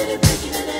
till you're breaking it